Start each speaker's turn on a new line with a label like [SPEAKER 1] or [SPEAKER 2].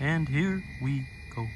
[SPEAKER 1] And here we go.